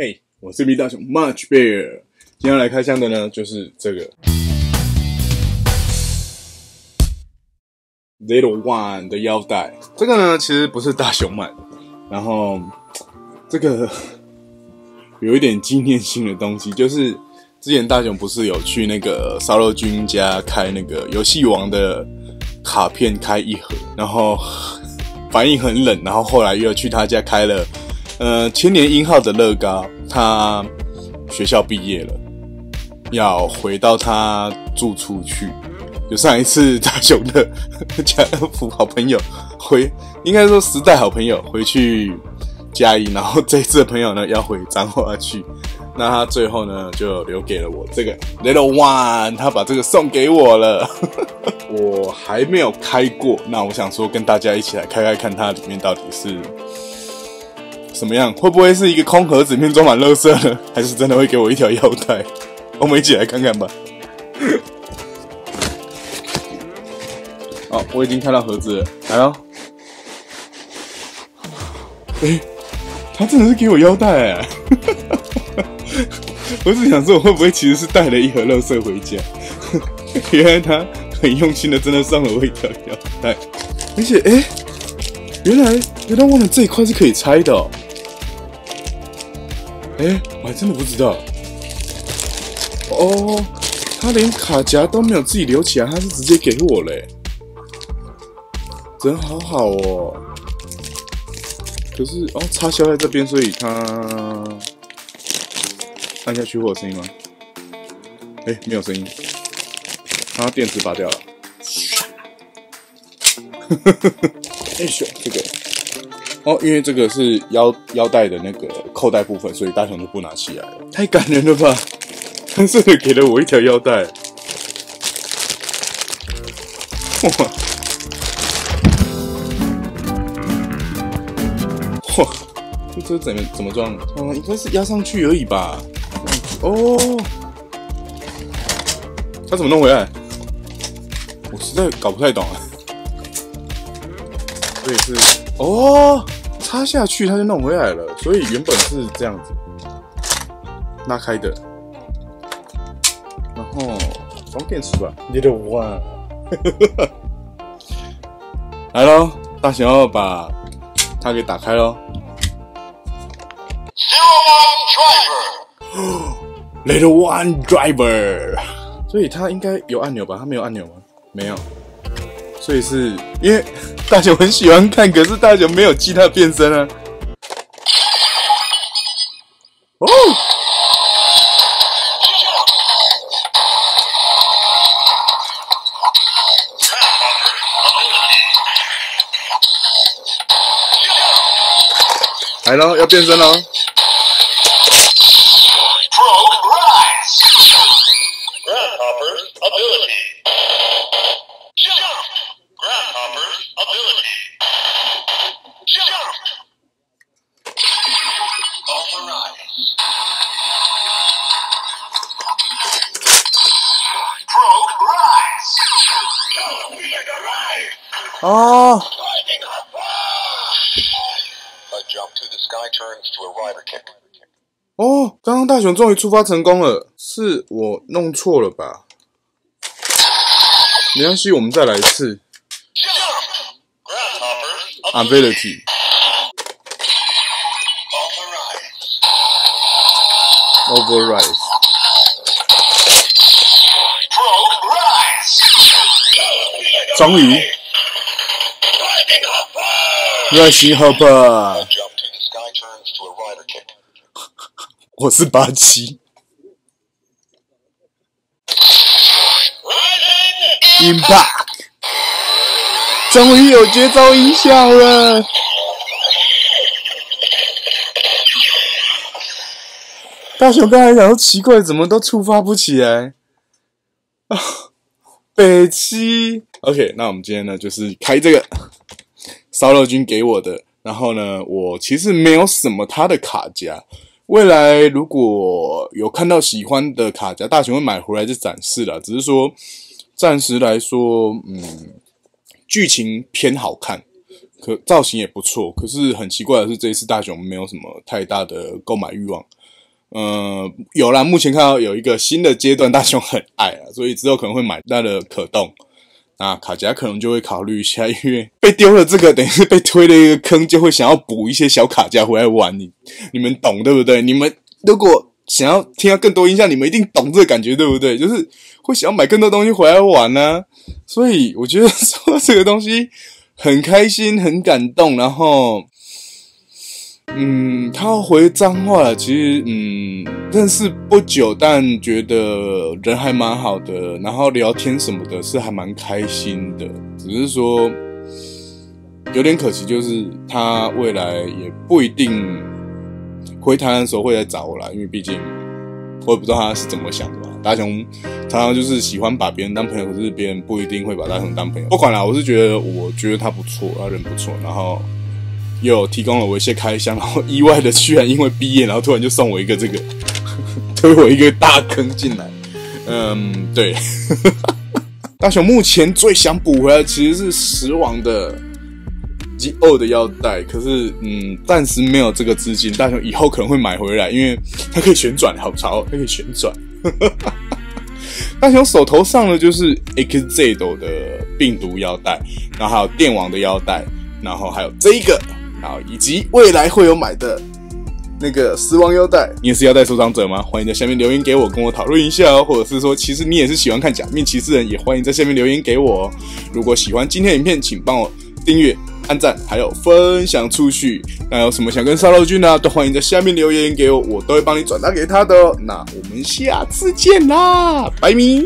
嘿，我是 B 大熊 Much Bear，今天来开箱的呢，就是这个 Little One 的腰带。这个呢，其实不是大熊买的，然后这个 有一点纪念性的东西，就是之前大熊不是有去那个烧肉君家开那个游戏王的卡片开一盒，然后反应很冷，然后后来又去他家开了。呃，千年鹰号的乐高，他学校毕业了，要回到他住处去。就上一次大雄的家乐福好朋友回，应该说时代好朋友回去嘉义，然后这一次的朋友呢要回彰化去。那他最后呢就留给了我这个 Little One，他把这个送给我了。我还没有开过，那我想说跟大家一起来开开看，它里面到底是。怎么样？会不会是一个空盒子里面装满垃圾呢？还是真的会给我一条腰带？我们一起来看看吧。好，我已经看到盒子了，来哦。哎，他真的是给我腰带哎！我只想说，我会不会其实是带了一盒垃圾回家？原来他很用心的，真的送了我一条腰带。而且，哎，原来原来忘了这一块是可以拆的。哎，我还真的不知道。哦，他连卡夹都没有自己留起来，他是直接给我嘞，人好好哦。可是哦，插销在这边，所以他按下去会有声音吗？哎，没有声音。他电池拔掉了。哎咻，这个。哦，因为这个是腰腰带的那个扣带部分，所以大雄就不拿起来了。太感人了吧！真是，给了我一条腰带。哇！哇！这怎么怎么装？嗯，应该是压上去而已吧。哦，他怎么弄回来？我实在搞不太懂啊。这也是哦。插下去，它就弄回来了，所以原本是这样子拉开的，然后装电池吧。Little One，来喽，大熊要把它给打开喽。Little One Driver，所以它应该有按钮吧？它没有按钮吗？没有。所以是因为大雄很喜欢看，可是大雄没有其他变身啊。哦，来喽，要变身喽！哦。哦，刚刚大雄终于出发成功了，是我弄错了吧？没关系，我们再来一次。Ability。Override。终于。热心好吧？我是八七。Impact，终于有节奏音效了。大雄刚才想说奇怪，怎么都触发不起来啊？北七，OK，那我们今天呢，就是开这个烧肉君给我的。然后呢，我其实没有什么他的卡夹。未来如果有看到喜欢的卡夹，大雄会买回来就展示了。只是说。暂时来说，嗯，剧情偏好看，可造型也不错。可是很奇怪的是，这一次大雄没有什么太大的购买欲望。呃，有啦，目前看到有一个新的阶段，大雄很爱啊，所以之后可能会买它的可动。那卡夹可能就会考虑一下，因为被丢了这个，等于是被推了一个坑，就会想要补一些小卡夹回来玩。你你们懂对不对？你们如果想要听到更多音效，你们一定懂这个感觉对不对？就是会想要买更多东西回来玩呢。所以我觉得 说这个东西很开心，很感动，然后。嗯，他回脏话了。其实，嗯，认识不久，但觉得人还蛮好的。然后聊天什么的，是还蛮开心的。只是说有点可惜，就是他未来也不一定回台湾的时候会来找我啦，因为毕竟我也不知道他是怎么想的吧。大雄常常就是喜欢把别人当朋友，可是别人不一定会把大雄当朋友。不管啦，我是觉得，我觉得他不错，他人不错，然后。又提供了我一些开箱，然后意外的居然因为毕业，然后突然就送我一个这个，推我一个大坑进来。嗯，对。大雄目前最想补回来其实是十王的 G O 的腰带，可是嗯，暂时没有这个资金。大雄以后可能会买回来，因为它可以旋转，好潮，它可以旋转。大雄手头上的就是 X Z 斗的病毒腰带，然后还有电网的腰带，然后还有这一个。好，以及未来会有买的那个死亡腰带，你也是腰带收藏者吗？欢迎在下面留言给我，跟我讨论一下哦。或者是说，其实你也是喜欢看假面骑士人，也欢迎在下面留言给我。哦如果喜欢今天的影片，请帮我订阅、按赞，还有分享出去。那有什么想跟沙漏君呢？都欢迎在下面留言给我，我都会帮你转达给他的。那我们下次见啦，拜咪。